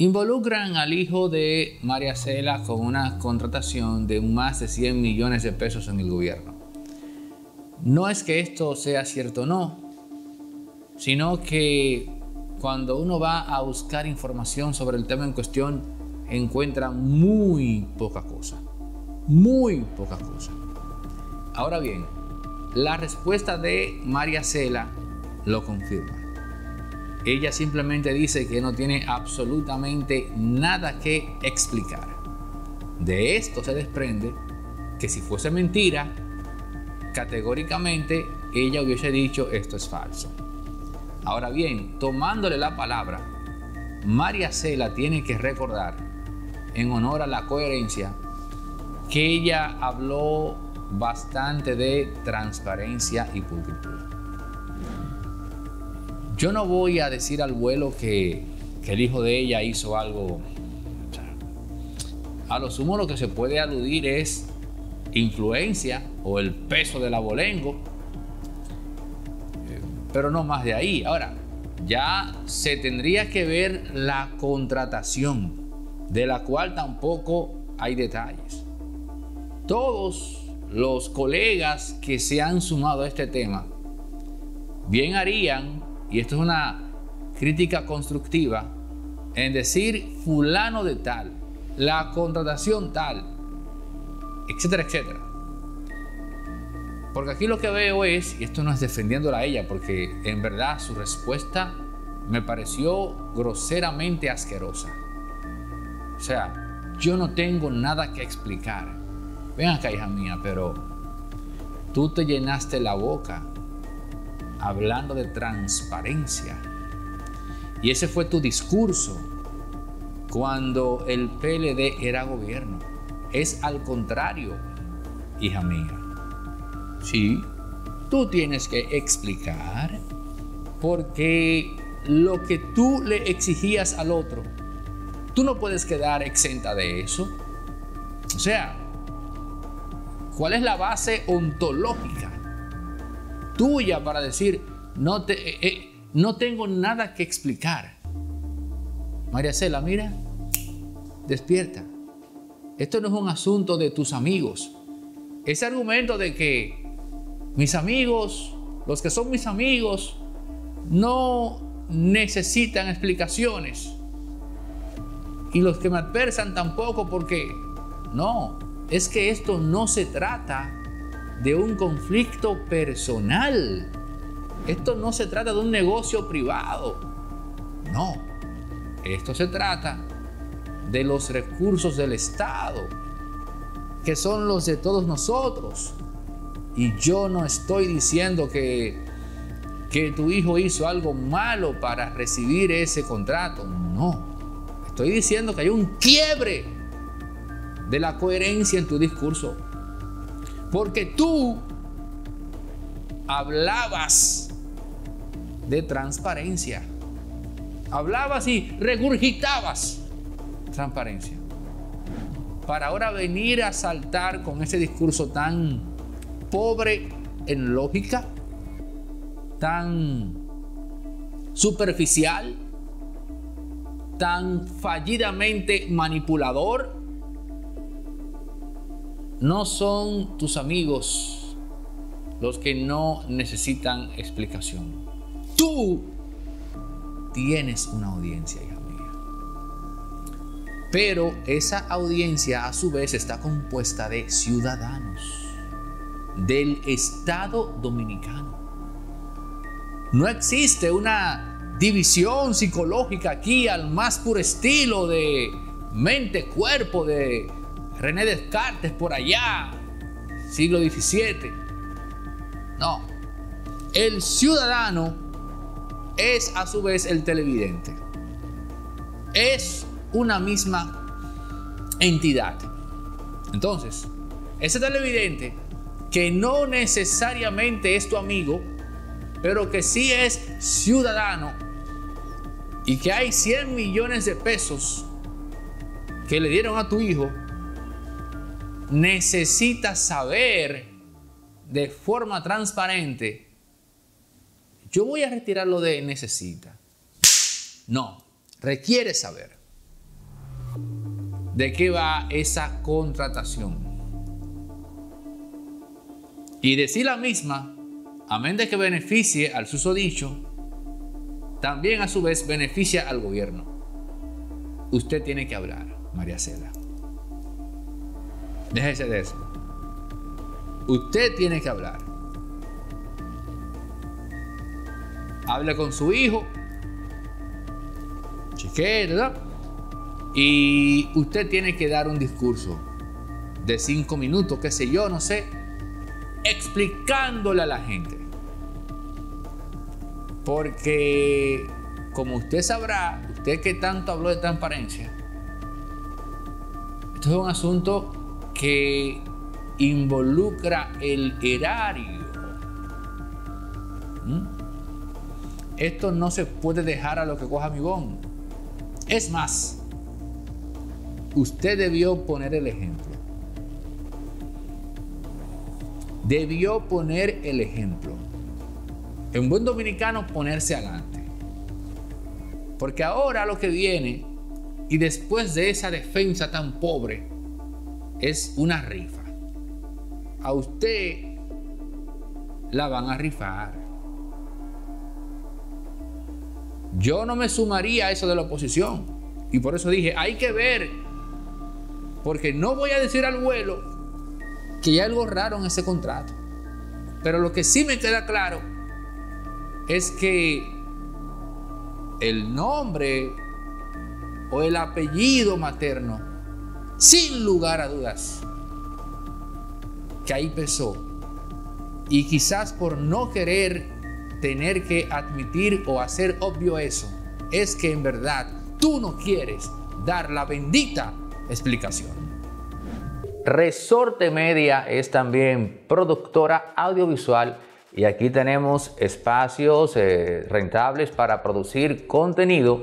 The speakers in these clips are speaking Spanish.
Involucran al hijo de María Cela con una contratación de más de 100 millones de pesos en el gobierno. No es que esto sea cierto o no, sino que cuando uno va a buscar información sobre el tema en cuestión, encuentra muy poca cosa. Muy poca cosa. Ahora bien, la respuesta de María Cela lo confirma. Ella simplemente dice que no tiene absolutamente nada que explicar. De esto se desprende que si fuese mentira, categóricamente ella hubiese dicho esto es falso. Ahora bien, tomándole la palabra, María Cela tiene que recordar, en honor a la coherencia, que ella habló bastante de transparencia y pulcritud. Yo no voy a decir al vuelo que, el hijo de ella hizo algo. A lo sumo lo que se puede aludir es influencia o el peso del abolengo pero no más de ahí. Ahora, ya se tendría que ver la contratación, de la cual tampoco hay detalles. Todos los colegas que se han sumado a este tema, bien harían, y esto es una crítica constructiva, en decir fulano de tal, la contratación tal, etcétera, etcétera. Porque aquí lo que veo es, y esto no es defendiéndola a ella, porque en verdad su respuesta me pareció groseramente asquerosa. O sea, yo no tengo nada que explicar. Ven acá, hija mía, pero tú te llenaste la boca hablando de transparencia. Y ese fue tu discurso cuando el PLD era gobierno. Es al contrario, hija mía. Sí, tú tienes que explicar porque lo que tú le exigías al otro, tú no puedes quedar exenta de eso. O sea, ¿cuál es la base ontológica tuya para decir, no, te, eh, eh, no tengo nada que explicar? María Cela, mira, despierta. Esto no es un asunto de tus amigos. Ese argumento de que mis amigos, los que son mis amigos, no necesitan explicaciones. Y los que me adversan tampoco porque no, es que esto no se trata de un conflicto personal. Esto no se trata de un negocio privado. No, esto se trata de los recursos del Estado, que son los de todos nosotros. Y yo no estoy diciendo que, que tu hijo hizo algo malo para recibir ese contrato. No. Estoy diciendo que hay un quiebre de la coherencia en tu discurso. Porque tú hablabas de transparencia. Hablabas y regurgitabas transparencia. Para ahora venir a saltar con ese discurso tan pobre en lógica, tan superficial, tan fallidamente manipulador, no son tus amigos los que no necesitan explicación. Tú tienes una audiencia, hija mía. Pero esa audiencia a su vez está compuesta de ciudadanos del Estado dominicano. No existe una división psicológica aquí al más puro estilo de mente-cuerpo de René Descartes por allá, siglo XVII. No, el ciudadano es a su vez el televidente. Es una misma entidad. Entonces, ese televidente que no necesariamente es tu amigo, pero que sí es ciudadano y que hay 100 millones de pesos que le dieron a tu hijo, necesitas saber de forma transparente. Yo voy a retirar lo de necesita. No, requiere saber. de qué va esa contratación. Y decir la misma, amén de que beneficie al susodicho, también a su vez beneficia al gobierno. Usted tiene que hablar, María Cela. Déjese de eso. Usted tiene que hablar. Hable con su hijo. Chequete, ¿verdad? Y usted tiene que dar un discurso de cinco minutos, qué sé yo, no sé, explicándole a la gente. Porque, como usted sabrá, usted que tanto habló de transparencia, esto es un asunto que involucra el erario. ¿Mm? Esto no se puede dejar a lo que coja mi bon. Es más, usted debió poner el ejemplo. Debió poner el ejemplo. En buen dominicano, ponerse adelante. Porque ahora lo que viene, y después de esa defensa tan pobre, es una rifa. A usted la van a rifar. Yo no me sumaría a eso de la oposición. Y por eso dije, hay que ver. Porque no voy a decir al vuelo que hay algo raro en ese contrato. Pero lo que sí me queda claro es que el nombre o el apellido materno sin lugar a dudas, que ahí pesó. Y quizás por no querer tener que admitir o hacer obvio eso, es que en verdad tú no quieres dar la bendita explicación. Resorte Media es también productora audiovisual y aquí tenemos espacios eh, rentables para producir contenido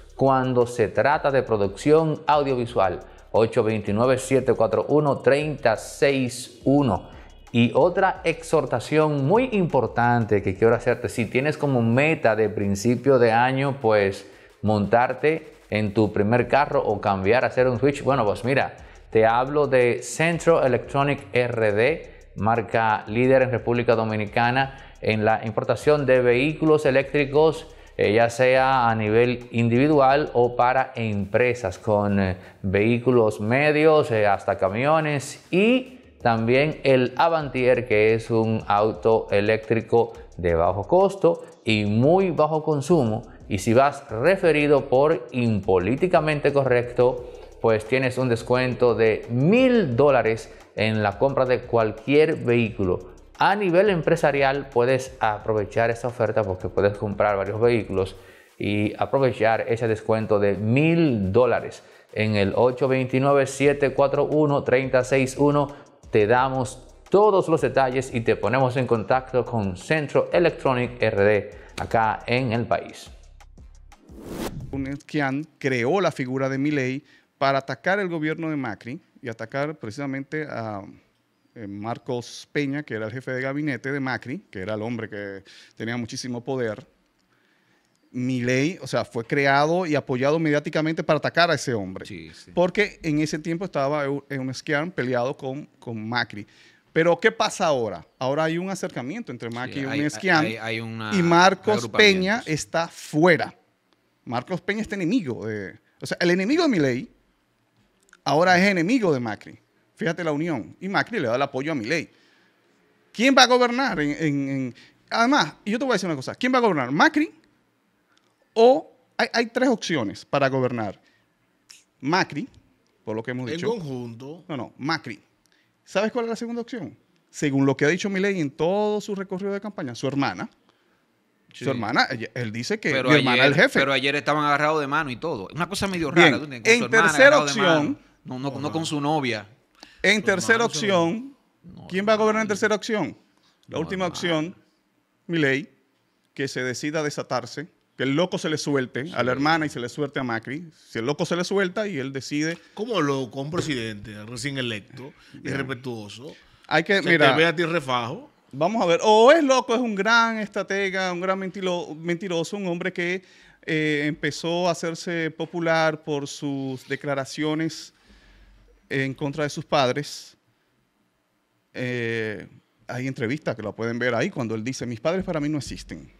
cuando se trata de producción audiovisual. 829-741-3061. Y otra exhortación muy importante que quiero hacerte, si tienes como meta de principio de año, pues montarte en tu primer carro o cambiar a hacer un switch, bueno, pues mira, te hablo de Centro Electronic RD, marca líder en República Dominicana en la importación de vehículos eléctricos ya sea a nivel individual o para empresas con eh, vehículos medios eh, hasta camiones y también el Avantier que es un auto eléctrico de bajo costo y muy bajo consumo. Y si vas referido por impolíticamente correcto pues tienes un descuento de mil dólares en la compra de cualquier vehículo a nivel empresarial puedes aprovechar esta oferta porque puedes comprar varios vehículos y aprovechar ese descuento de mil dólares en el 829-741-361. Te damos todos los detalles y te ponemos en contacto con Centro Electronic RD acá en el país. Unskian creó la figura de Milei para atacar el gobierno de Macri y atacar precisamente a Marcos Peña, que era el jefe de gabinete de Macri, que era el hombre que tenía muchísimo poder, mi ley, o sea, fue creado y apoyado mediáticamente para atacar a ese hombre. Porque en ese tiempo estaba un esquián peleado con, con Macri. Pero ¿qué pasa ahora? Ahora hay un acercamiento entre Macri y un esquián y Marcos Peña está fuera. Marcos Peña es enemigo de... O sea, el enemigo de mi ley ahora es enemigo de Macri. Fíjate la unión. Y Macri le da el apoyo a Milei. ¿Quién va a gobernar? En, en- en- Además, y yo te voy a decir una cosa, ¿quién va a gobernar? ¿Macri? O hay, hay tres opciones para gobernar. Macri, por lo que hemos En dicho. conjunto. No, no, Macri. ¿Sabes cuál es la segunda opción? Según lo que ha dicho Milei en todo su recorrido de campaña, su hermana. Sí. Su hermana, ella- él dice que Pero mi ayer, hermana es el jefe. pero ayer estaban agarrados de mano y todo. Una cosa medio Bien, rara. ¿tú entiendes? en su hermana tercera agarrado de opción- mano. No, no, no con su novia. En tercera opción, ¿quién va a gobernar en tercera opción? La última opción, Milei, que se decida desatarse, que el loco se le suelte a la hermana y se le suelte a Macri. Si el loco se le suelta y él decide, Como loco, un presidente recién electo y respetuoso. hay que, Se te mira, ve a ti refajo. Vamos a ver, o es loco, es un gran estratega, un gran mentiro- mentiroso, un hombre que eh, empezó a hacerse popular por sus declaraciones en contra de sus padres. Eh, hay entrevistas que lo pueden ver ahí cuando él dice, mis padres para mí no existen.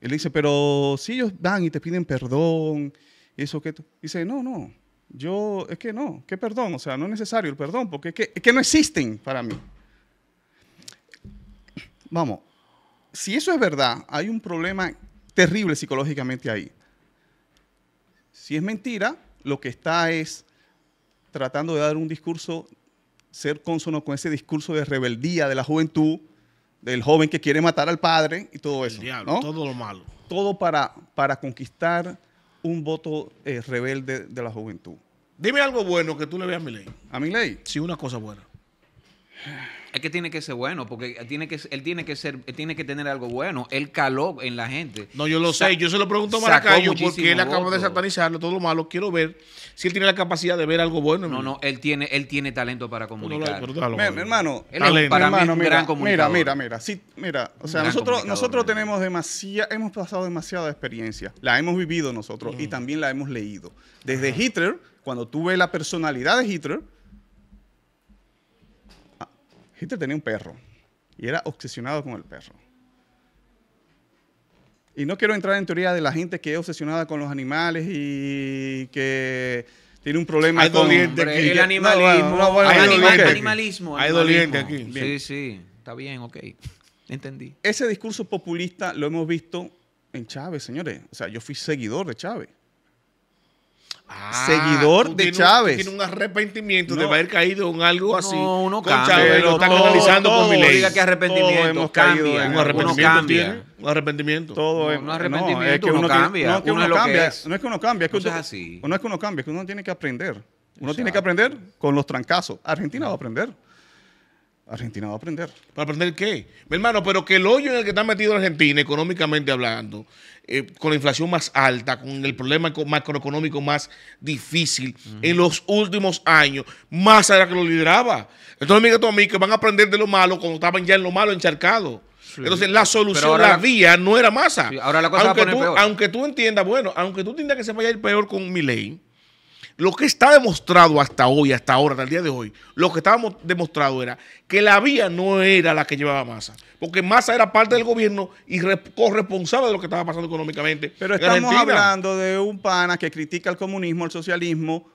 Él dice, pero si ellos van y te piden perdón, eso que... tú-". Dice, no, no, yo, es que no, ¿qué perdón? O sea, no es necesario el perdón, porque es que, es que no existen para mí. Vamos, si eso es verdad, hay un problema terrible psicológicamente ahí. Si es mentira, lo que está es tratando de dar un discurso, ser consono con ese discurso de rebeldía de la juventud, del joven que quiere matar al padre y todo El eso. diablo, ¿no? todo lo malo. Todo para, para conquistar un voto eh, rebelde de la juventud. Dime algo bueno que tú le veas a mi ley. A mi ley, Sí, una cosa buena. Es que tiene que ser bueno, porque tiene que, él tiene que ser, él tiene que tener algo bueno. Él caló en la gente. No, yo lo Sa- sé. Yo se lo pregunto a Maracayo porque él acaba de satanizarlo, todo lo malo. Quiero ver si él tiene la capacidad de ver algo bueno. en No, mí. no, él tiene, él tiene talento para no comunicar. déjalo, Mi, mi hermano, Él es para mí es hermano, un mira, gran mira, comunicador. mira, mira, sí, mira, o sea, gran nosotros, nosotros mira. tenemos demasiada, hemos pasado demasiada experiencia, la hemos vivido nosotros y también la hemos leído. Desde Hitler, cuando tú ves la personalidad de Hitler, Hitler tenía un perro y era obsesionado con el perro. Y no quiero entrar en teoría de la gente que es obsesionada con los animales y que tiene un problema Hay con... doliente aquí. el no, bueno, hay animalismo. Hay animalismo. doliente aquí. Sí, sí. Está bien, ok. Entendí. ese discurso populista lo hemos visto en Chávez, señores. O sea, yo fui seguidor de Chávez. Ah, Seguidor de Chávez. tú Tienes un arrepentimiento de No. haber caído en algo así. No, uno con cambia. Chávez, lo está todo- canalizando todo con mi No ley. diga que arrepentimiento. Todos hemos caído cambia. en Un uno Uno arrepentimiento cambia. tiene. Un arrepentimiento. Todo No, es- no arrepentimiento, es que uno uno tiene- cambia, no es que uno uno es lo que cambia, es. no es que uno cambia, es que No uno- así. no es que uno cambia, es que uno tiene que aprender. Uno tiene que aprender con los trancazos. Argentina va a aprender. Argentina va a aprender. ¿Para aprender qué? Mi hermano, pero que el hoyo en el que está metido Argentina, económicamente hablando, eh, con la inflación más alta, con el problema eco- macroeconómico más difícil en los últimos años, más era que lo lideraba. Entonces, mira tú a mí que van a aprender de lo malo cuando estaban ya en lo malo encharcados. Entonces, la solución, la la- vía no era masa. Sí, ahora la cosa va a aunque, poner tú, peor. aunque tú entiendas, bueno, aunque tú entiendas que se vaya a ir peor con mi ley, lo que está demostrado hasta hoy, hasta ahora, hasta el día de hoy, lo que estábamos demostrado era que la vía no era la que llevaba Massa. Porque Massa era parte del gobierno y re- corresponsable de lo que estaba pasando económicamente. Pero estamos hablando de un pana que critica el comunismo, el socialismo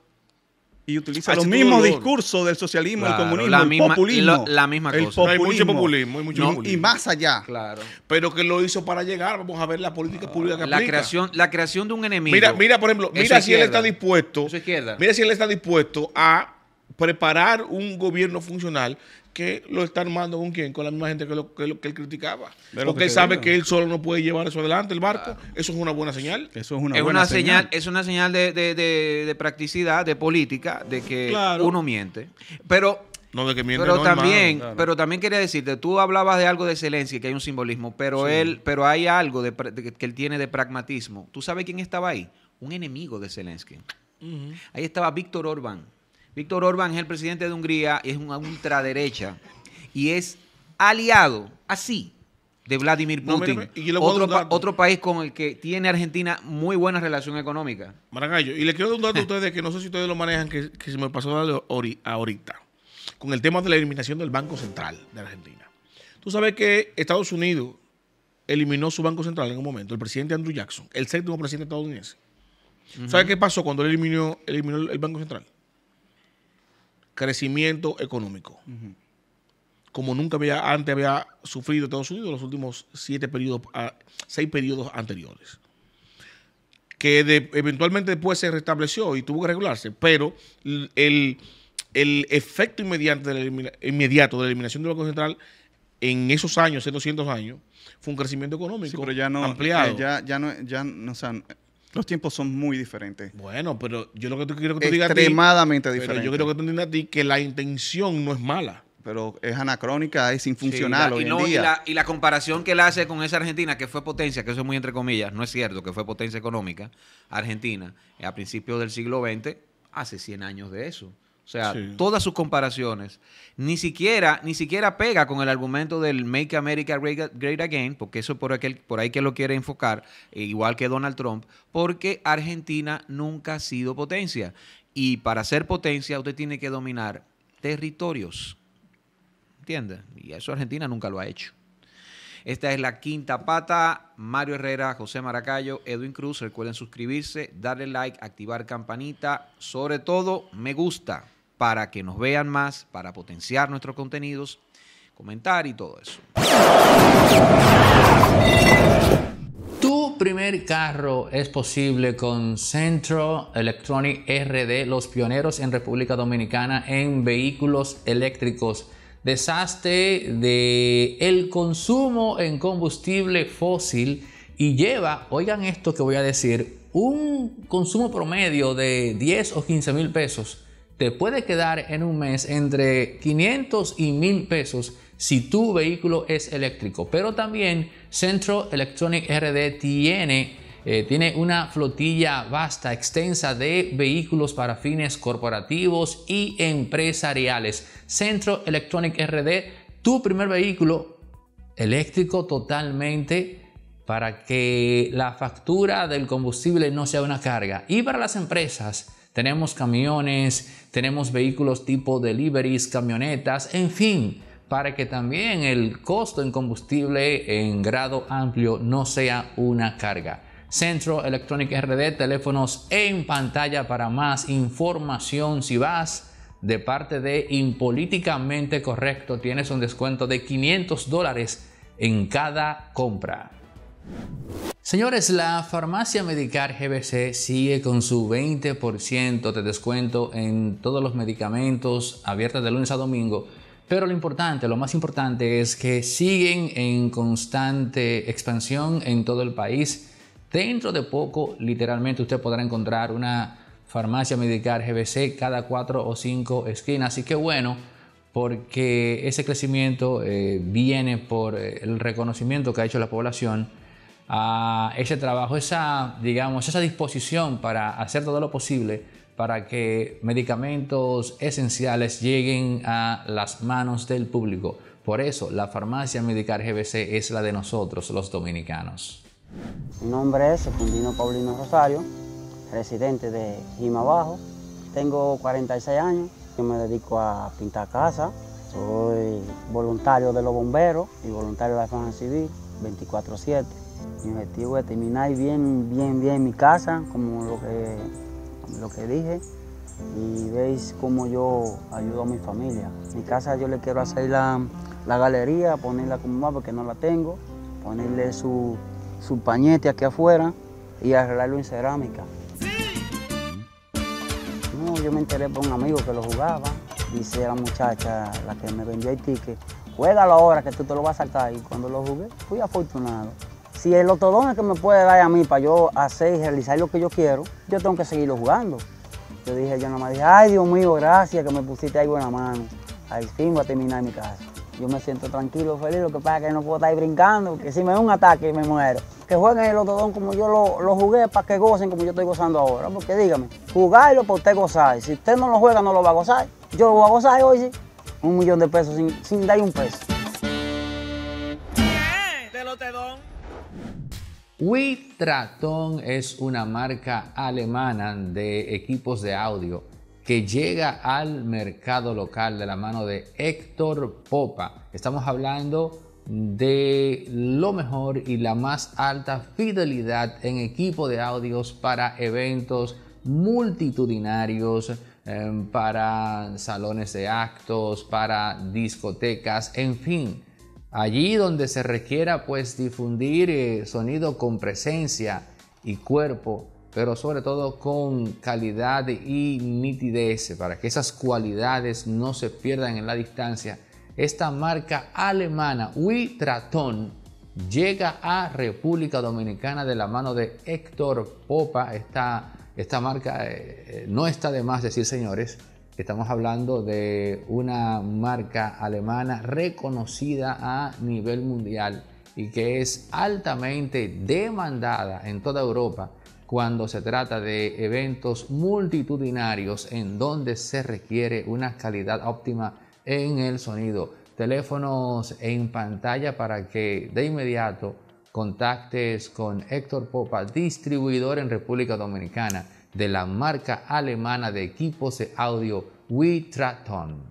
y utiliza Hace los mismos discursos del socialismo, Claro, el comunismo, la el misma- populismo. lo- la misma el cosa. No, hay mucho populismo. hay mucho No, populismo. Y más allá. Claro. Pero que lo hizo para llegar. Vamos a ver la política pública que La aplica. creación, la creación de un enemigo. Mira, mira, por ejemplo, mira si él está dispuesto. Eso es izquierda. Mira si él está dispuesto a preparar un gobierno funcional que lo está armando con quién, con la misma gente que, lo, que, lo- que él criticaba. Porque que él sabe digo. que él solo no puede llevar eso adelante, el barco. Eso es una buena señal. Eso es una es buena una señal, es una señal de, de- de- de practicidad, de política, de que Claro. uno miente. Pero, No de que miente, pero no, también, pero también quería decirte, tú hablabas de algo de excelencia, que hay un simbolismo, pero él, pero hay algo de, pra- de que- que él tiene de pragmatismo. ¿Tú sabes quién estaba ahí? Un enemigo de Zelensky. Ahí estaba Víctor Orbán. Víctor Orbán es el presidente de Hungría, es una ultraderecha y es aliado, así, de Vladimir No, Putin. y otro, pa- otro país con el que tiene Argentina muy buena relación económica. Maragallo, y le quiero dar un dato a ustedes que no sé si ustedes lo manejan, que, que se me pasó ahorita, con el tema de la eliminación del Banco Central de Argentina. Tú sabes que Estados Unidos eliminó su Banco Central en un momento, el presidente Andrew Jackson, el séptimo presidente estadounidense. ¿Sabes qué pasó cuando él eliminó, eliminó el Banco Central? Crecimiento económico. como nunca había, antes había sufrido Estados Unidos los últimos siete periodos, ah, seis periodos anteriores. Que de- eventualmente después se restableció y tuvo que regularse, pero el, el efecto inmediato de, la elimina- inmediato de la eliminación del Banco Central en esos años, en 200 años, fue un crecimiento económico Sí, pero ya no, ampliado. eh, ya, ya no, ya, no, o sea, los tiempos son muy diferentes. Bueno, pero yo lo que tú quiero que tú digas a ti, Extremadamente pero diferentes. yo quiero que tú entiendas a ti que la intención no es mala. Pero es anacrónica, es Sí, infuncional la- hoy y, no- en y día. la, y la comparación que él hace con esa Argentina, que fue potencia, que eso es muy entre comillas, no es cierto que fue potencia económica, Argentina, a principios del siglo XX, hace 100 años de eso. O sea, Sí. todas sus comparaciones ni siquiera, ni siquiera pega con el argumento del Make America Great, Again, porque eso por, aquel, por ahí que lo quiere enfocar, eh, igual que Donald Trump, porque Argentina nunca ha sido potencia. Y para ser potencia usted tiene que dominar territorios. ¿Entiendes? Y eso Argentina nunca lo ha hecho. Esta es la quinta pata. Mario Herrera, José Maracayo, Edwin Cruz. Recuerden suscribirse, darle like, activar campanita. Sobre todo, me gusta para que nos vean más, para potenciar nuestros contenidos, comentar y todo eso. Tu primer carro es posible con Centro Electronic RD, los pioneros en República Dominicana en vehículos eléctricos. Deshazte de el consumo en combustible fósil y lleva, oigan esto que voy a decir, un consumo promedio de 10 o 15 mil pesos te puede quedar en un mes entre 500 y 1000 pesos si tu vehículo es eléctrico. Pero también Centro Electronic RD tiene, eh, tiene una flotilla vasta, extensa de vehículos para fines corporativos y empresariales. Centro Electronic RD, tu primer vehículo eléctrico totalmente para que la factura del combustible no sea una carga. Y para las empresas, tenemos camiones, tenemos vehículos tipo deliveries, camionetas, en fin, para que también el costo en combustible en grado amplio no sea una carga. Centro Electronic RD, teléfonos en pantalla para más información. Si vas de parte de Impolíticamente Correcto, tienes un descuento de 500 dólares en cada compra. Señores, la farmacia Medicar GBC sigue con su 20% de descuento en todos los medicamentos abiertas de lunes a domingo. Pero lo importante, lo más importante es que siguen en constante expansión en todo el país. Dentro de poco, literalmente, usted podrá encontrar una farmacia Medicar GBC cada cuatro o cinco esquinas. Así que bueno, porque ese crecimiento eh, viene por eh, el reconocimiento que ha hecho la población a ese trabajo, esa, digamos, esa disposición para hacer todo lo posible para que medicamentos esenciales lleguen a las manos del público. Por eso, la farmacia Medicar GBC es la de nosotros, los dominicanos. Mi nombre es Secundino Paulino Rosario, residente de Jima Bajo. Tengo 46 años, yo me dedico a pintar casa, soy voluntario de los bomberos y voluntario de la defensa civil 24/7. Mi objetivo es terminar bien, bien, bien mi casa, como lo que, lo que dije, y veis cómo yo ayudo a mi familia. Mi casa yo le quiero hacer la, la galería, ponerla como más porque no la tengo, ponerle su, su pañete aquí afuera y arreglarlo en cerámica. No, yo me enteré por un amigo que lo jugaba. Dice la muchacha, la que me vendió el ticket, juégalo ahora que tú te lo vas a saltar. Y cuando lo jugué, fui afortunado. Si el otodón es que me puede dar a mí para yo hacer y realizar lo que yo quiero, yo tengo que seguirlo jugando. Yo dije, yo nada más dije, ay Dios mío, gracias que me pusiste ahí buena mano. Al fin voy a terminar mi casa. Yo me siento tranquilo, feliz, lo que pasa es que no puedo estar ahí brincando, porque si me da un ataque me muero. Que jueguen el otodón como yo lo, lo jugué para que gocen como yo estoy gozando ahora. Porque dígame, jugarlo para usted gozar. Si usted no lo juega, no lo va a gozar. Yo lo voy a gozar hoy. Un millón de pesos sin, sin dar un peso. Witraton es una marca alemana de equipos de audio que llega al mercado local de la mano de Héctor Popa. Estamos hablando de lo mejor y la más alta fidelidad en equipo de audios para eventos multitudinarios eh, para salones de actos, para discotecas, en fin, allí donde se requiera pues difundir eh, sonido con presencia y cuerpo, pero sobre todo con calidad y nitidez para que esas cualidades no se pierdan en la distancia. Esta marca alemana Witraton llega a República Dominicana de la mano de Héctor Popa. Esta, esta marca eh, eh, no está de más decir, señores, estamos hablando de una marca alemana reconocida a nivel mundial y que es altamente demandada en toda Europa cuando se trata de eventos multitudinarios en donde se requiere una calidad óptima en el sonido. Teléfonos en pantalla para que de inmediato contactes con Héctor Popa, distribuidor en República Dominicana de la marca alemana de equipos de audio Witraton.